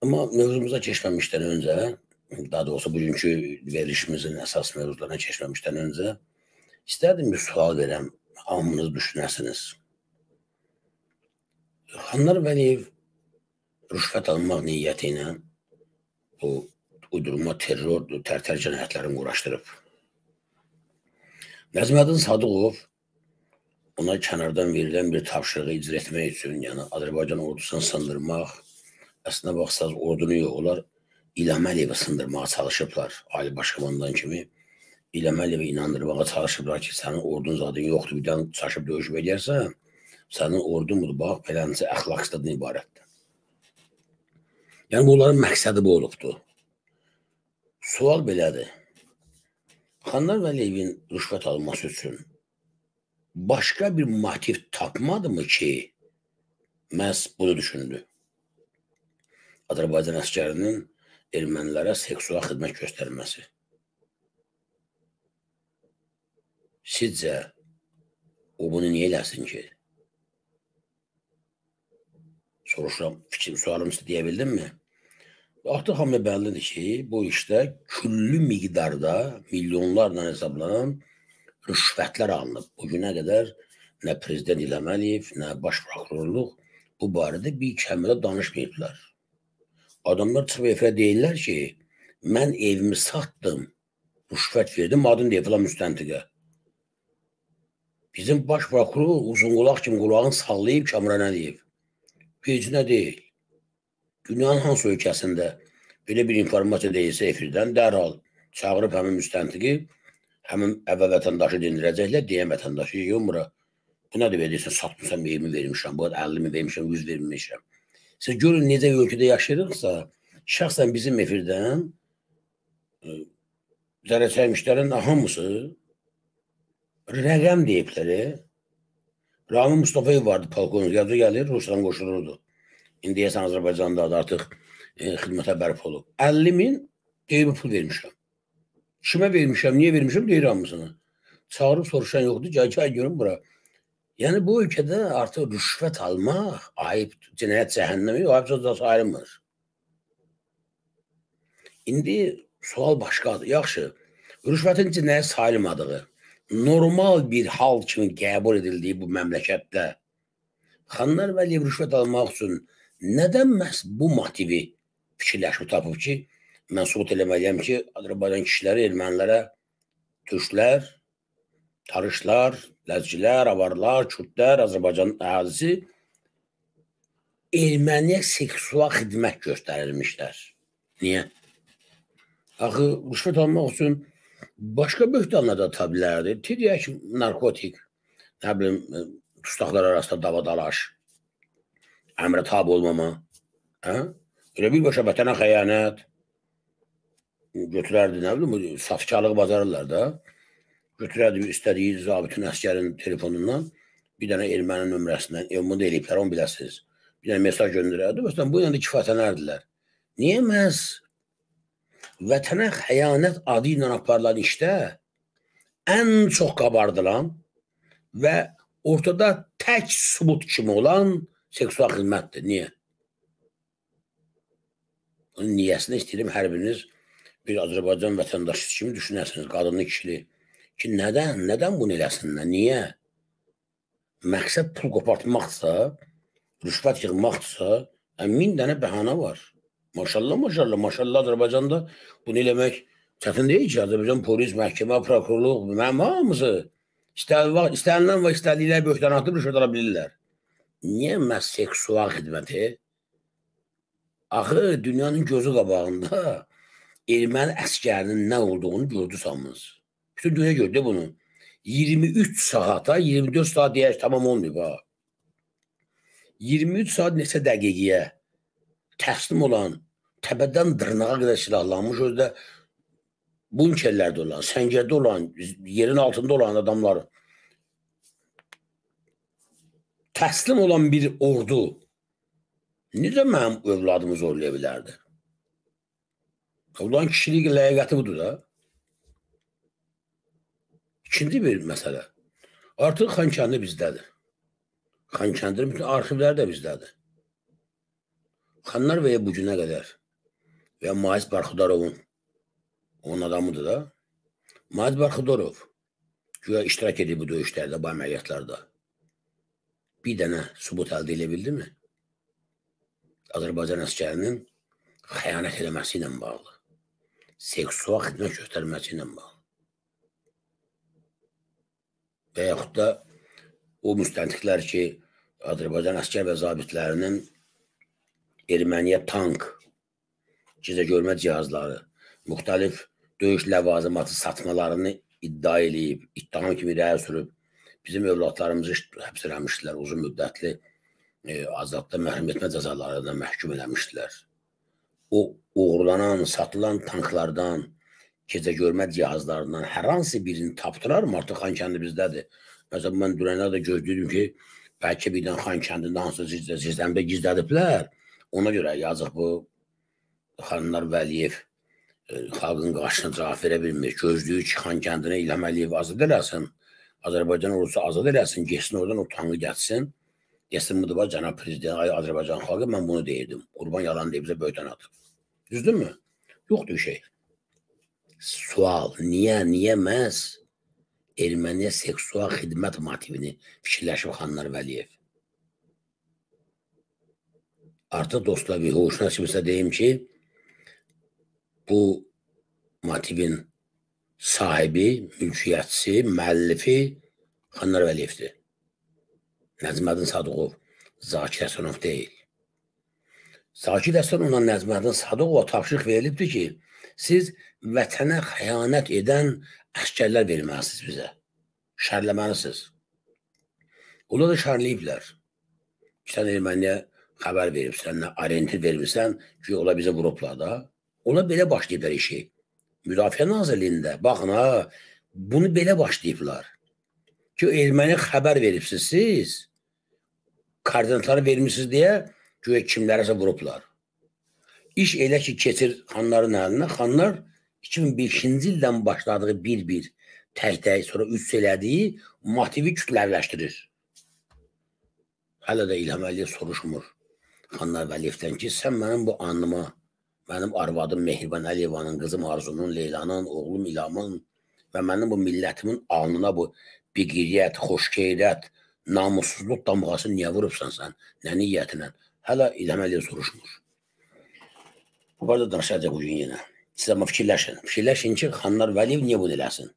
Amma mövzumuza keçməmişdən öncə, daha doğrusu bugünkü verilişimizin əsas mövzularına keçməmişdən öncə istərdim bir sual verəm, hamınız düşünəsiniz. Xanlar Vəliyev rüşvət almaq niyyəti ilə bu uydurma terror, tərtər cinayətlərini quraşdırıb. Nəzməddin Sadıqov ona kənardan verilən bir tapşırığı icra etmək üçün, yəni Azərbaycan ordusunu sındırmaq, əslində baxsaz ordunu yox, onlar İlham Əliyevi sındırmağa çalışıblar. Ali Başkomandan kimi İlham Əliyevi inandırmağa çalışıblar ki, sənin ordun zadın yoxdur, bir dənə çaşıb döyüşüb edərsən, sənin ordun budur, bax, beləncə əxlaqsızdan ibarətdir. Yəni, bunların məqsədi bu olubdur. Sual belədir. Xanlar Vəliyevin rüşvət alması üçün başqa bir motiv tapmadı mı ki, məhz bunu düşündü? Azərbaycan əskərinin ermənilərə seksual xidmət göstərməsi. Sizcə o bunu niyə eləsin ki? Soruşuram, fikrim, sualımı sizə deyə bildimmi? Artıq hamıya bəllidir ki, bu işdə küllü miqdarda milyonlarla hesablanan rüşvətlər alınıb. Bugünə qədər nə prezident İlham Əliyev, nə baş prokurorluq bu barədə bir kəlmə danışmayıblar. Adamlar çıxıb efirə deyirlər ki, mən evimi satdım, rüşvət verdim, adın deyil filan müstəntiqə. Bizim baş prokuror uzun qulaq kimi qulağını sallayıb Kamran Əliyev. Heç nə deyil. Dünyanın hansı ölkəsində belə bir informasiya deyilsə efirdən dərhal çağırıb həmin müstəntiqi həmin əvvəl vətəndaşı dindirəcəklər, deyən vətəndaşı yoxmura. Bu nədir verirsən, satmışam, evimi vermişəm, bu 50 min vermişəm, 100 vermişəm. Siz görün necə ölkədə yaşayırıqsa, şəxsən bizim efirdən e, zərər çəkmişlərin hamısı rəqəm deyiblər. E. Rami Mustafayev vardı polkovnik, yazı gəlir, Ruslan qoşulurdu. İndi deyəsən Azərbaycanda da artıq e, xidmətə bərpa olub. 50 min deyib pul vermişəm. Kimə vermişəm, niyə vermişəm, deyir hamısını. Çağırıb soruşan yoxdur, gəl gəl görün bura. Yəni bu ölkədə artıq rüşvət almaq ayıb, cinayət cəhənnəmi ayıb cəzası ayrılmır. İndi sual başqadır. Yaxşı, rüşvətin cinayət sayılmadığı, normal bir hal kimi qəbul edildiyi bu məmləkətdə Xanlar Vəliyev rüşvət almaq üçün nədən məhz bu motivi fikirləşib tapıb ki, mən sübut eləməliyəm ki, Azərbaycan kişiləri ermənilərə türklər, tarışlar, ləzgilər, avarlar, kürdlər, Azərbaycan əhalisi erməniyə seksual xidmət göstərilmişlər. Niyə? Axı rüşvət almaq üçün başqa böhtanlar da ta bilərdi. Tiryək narkotik, nə bilim, tustaqlar arasında davadalaş, əmrə tab olmama. Hə? Elə birbaşa vətənə xəyanət götürərdi, nə bilim, safkarlıq bacarırlar da götürərdi istədiyi zabitin, əskərin telefonundan bir dənə erməni nömrəsindən, e, bunu eləyiblər, onu biləsiniz. Bir dənə mesaj göndərərdi. Məsələn, bu yəni kifayətlənərdilər. Niyə məhz vətənə xəyanət adı ilə aparılan işdə ən çox qabardılan və ortada tək sübut kimi olan seksual xidmətdir. Niyə? Onun niyyəsini istəyirəm hər biriniz bir Azərbaycan vətəndaşı kimi düşünəsiniz, qadınlı kişili ki, nədən, nədən bunu eləsinlər, niyə? Məqsəd pul qopartmaqsa, rüşvət yığmaqdırsa, yəni min dənə bəhanə var. Maşallah, maşallah, maşallah Azərbaycanda bunu eləmək çətin deyil ki, Azərbaycan polis, məhkəmə, prokurorluq, mənim hamısı istənilən, və istədikləri böhtan atıb rüşvət ala bilirlər. Niyə məhz seksual xidməti? Axı dünyanın gözü qabağında erməni əskərinin nə olduğunu gördü sanmız. Bütün dünya gördü bunu. 23 saata 24 saat deyək tamam olmuyor ha. 23 saat neçə dəqiqəyə təslim olan, təbədən dırnağa qədər silahlanmış özdə bunkerlərdə olan, səngərdə olan, yerin altında olan adamlar təslim olan bir ordu necə mənim övladımı zorlaya bilərdi? Olan kişilik ləyaqəti budur da. İkinci bir məsələ. Artıq Xankəndi bizdədir. Xankəndinin bütün arxivləri də bizdədir. Xanlar və bu günə qədər və Maiz Barxudarovun onun adamıdır da. Maiz Barxudarov güya iştirak edir bu döyüşlərdə, bu əməliyyatlarda. Bir dənə sübut əldə edə bildimi? Azərbaycan əskərinin xəyanət eləməsi ilə bağlı, seksual xidmət göstərməsi ilə bağlı. Və yaxud da o müstəntiqlər ki, Azərbaycan əskər və zabitlərinin erməniyə tank, gecə görmə cihazları, müxtəlif döyüş ləvazimatı satmalarını iddia eləyib, ittiham kimi irəyə sürüb, bizim övladlarımızı həbs eləmişdilər uzun müddətli e, azadda məhrum etmə cəzalarına məhkum eləmişdilər. O uğurlanan, satılan tanklardan, gecə görmə cihazlarından hər hansı birini tapdılarmı? Artıq Xankəndi bizdədir. Məsələn, mən dünənə də gözləyirdim ki, bəlkə birdən Xankəndində hansı sistemdə gizlədiblər. Ona görə yazıq bu xanlar Vəliyev e, xalqın qarşısına cavab verə bilmir. Gözləyir ki, Xankəndinə İlham Əliyev azad eləsin. Azərbaycan ordusu azad eləsin, getsin oradan o tankı gətirsin. Desin bu da cənab prezident, ay Azərbaycan xalqı mən bunu deyirdim. Qurban yalan deyib bizə böyütən atıb. Düzdürmü? Yoxdur bir şey. Sual, niyə, niyə məhz erməniyə seksual xidmət motivini fikirləşib Xanlar Vəliyev? Artıq dostlar bir hoş nəsibsə deyim ki, bu motivin sahibi, mülkiyyətçisi, müəllifi Xanlar Vəliyevdir. Nəzmədin Sadıqov, Zakir Həsənov deyil. Zakir Həsənovla Nəzmədin Sadıqova tapşırıq verilibdir ki, siz vətənə xəyanət edən əskərlər verməlisiniz bizə. Şərləməlisiniz. Onlar da şərləyiblər. Sən erməniyə xəbər veribsən, orientir vermirsən ki, ola bizə vurublar da. Ola belə başlayıblar işi. Müdafiə Nazirliyində, baxın ha, bunu belə başlayıblar. Ki, erməni xəbər veribsiniz siz, koordinatları vermişsiniz deyə güya kimlərəsə vurublar. İş elə ki, keçir xanların əlinə. Xanlar 2005-ci ildən başladığı bir-bir tək-tək sonra üst elədiyi motivi kütləvləşdirir. Hələ də İlham Əliyev soruşmur Xanlar Vəliyevdən ki, sən mənim bu anıma, mənim arvadım Mehriban Əliyevanın, qızım Arzunun, Leylanın, oğlum İlhamın və mənim bu millətimin alnına bu biqiriyyət, xoşkeyrət, namussuzluq damğası niyə vurubsan sən? Nə niyyətinə? Hələ İlham Əliyev soruşmur. Bu barədə danışacaq bugün yenə. Siz amma fikirləşin. Fikirləşin ki, Xanlar Vəliyev niyə bunu eləsin?